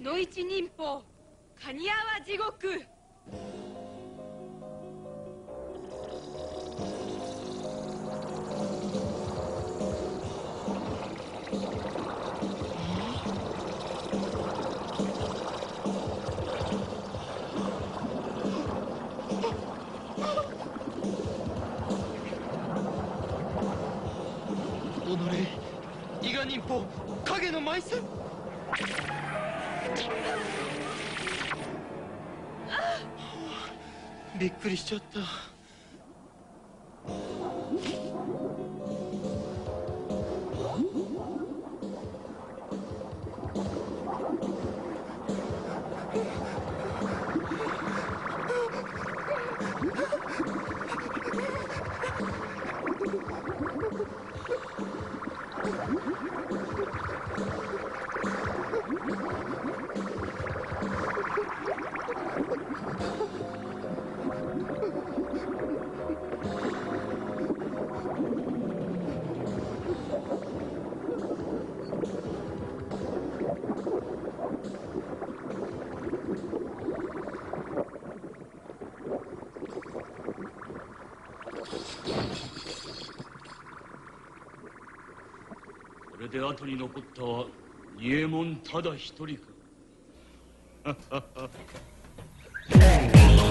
の一忍法蟹泡地獄。己伊賀忍法影の埋線びっくりしちゃった。れで後に残ったは伊右衛門ただ一人か。